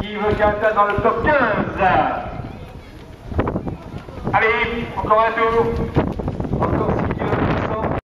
Qui veut qu'un dans le top 15 Allez, encore un tour.